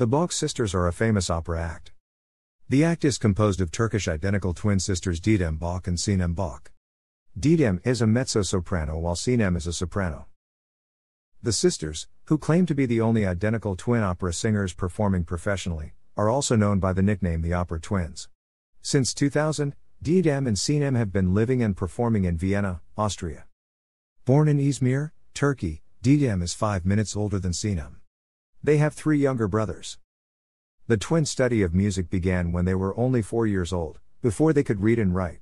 The Balık sisters are a famous opera act. The act is composed of Turkish identical twin sisters Didem Balık and Sinem Balık. Didem is a mezzo soprano while Sinem is a soprano. The sisters, who claim to be the only identical twin opera singers performing professionally, are also known by the nickname the Opera Twins. Since 2000, Didem and Sinem have been living and performing in Vienna, Austria. Born in Izmir, Turkey, Didem is five minutes older than Sinem. They have three younger brothers. The twin study of music began when they were only four years old, before they could read and write.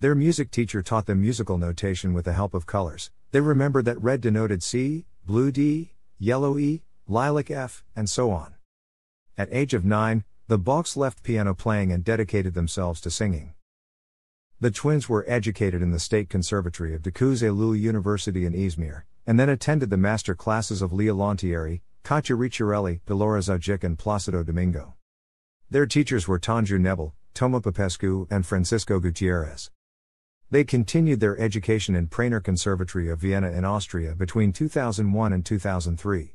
Their music teacher taught them musical notation with the help of colors. They remembered that red denoted C, blue D, yellow E, lilac F, and so on. At age of nine, the Balıks left piano playing and dedicated themselves to singing. The twins were educated in the State Conservatory of Dokuz University in Izmir, and then attended the master classes of Lia Lantieri, Katia Ricciarelli, Dolora Zajick, and Placido Domingo. Their teachers were Tanju Nebol, Toma Popescu, and Francisco Gutierrez. They continued their education in Prayner Conservatory of Vienna in Austria between 2001 and 2003.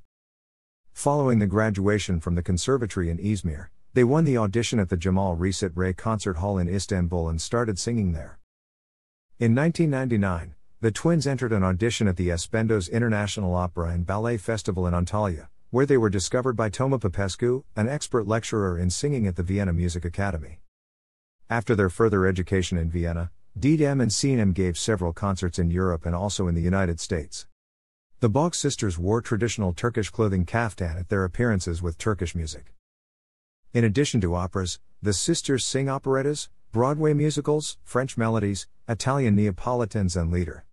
Following the graduation from the conservatory in Izmir, they won the audition at the Cemal Reşit Rey Concert Hall in Istanbul and started singing there. In 1999, the twins entered an audition at the Aspendos International Opera and Ballet Festival in Antalya, where they were discovered by Toma Popescu, an expert lecturer in singing at the Vienna Music Academy. After their further education in Vienna, Didem and Sinem gave several concerts in Europe and also in the United States. The Balık sisters wore traditional Turkish clothing kaftan at their appearances with Turkish music. In addition to operas, the sisters sing operettas, Broadway musicals, French melodies, Italian Neapolitans, and Lieder.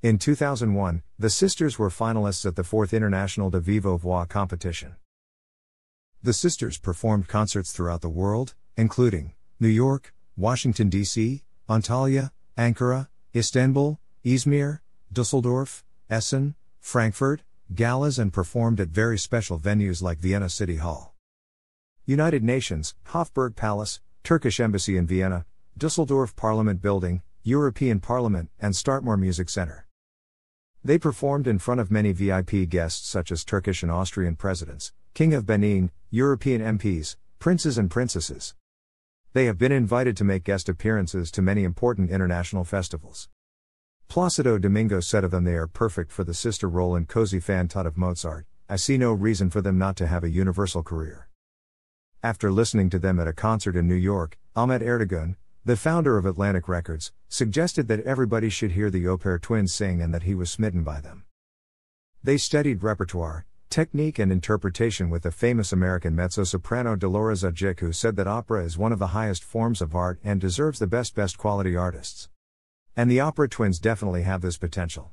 In 2001, the sisters were finalists at the 4th International de Viva Voix competition. The sisters performed concerts throughout the world, including New York, Washington, D.C., Antalya, Ankara, Istanbul, Izmir, Dusseldorf, Essen, Frankfurt, galas, and performed at very special venues like Vienna City Hall. United Nations, Hofburg Palace, Turkish Embassy in Vienna, Dusseldorf Parliament Building, European Parliament, and Strathmore Music Center. They performed in front of many VIP guests such as Turkish and Austrian presidents, King of Benin, European MPs, princes and princesses. They have been invited to make guest appearances to many important international festivals. Placido Domingo said of them they are perfect for the sister role in Così fan tutte of Mozart, I see no reason for them not to have a universal career. After listening to them at a concert in New York, Ahmet Ertegun, the founder of Atlantic Records, suggested that everybody should hear the Opera twins sing and that he was smitten by them. They studied repertoire, technique, and interpretation with the famous American mezzo soprano Dolora Zajick, who said that opera is one of the highest forms of art and deserves the best, best quality artists. And the opera twins definitely have this potential.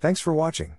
Thanks for watching.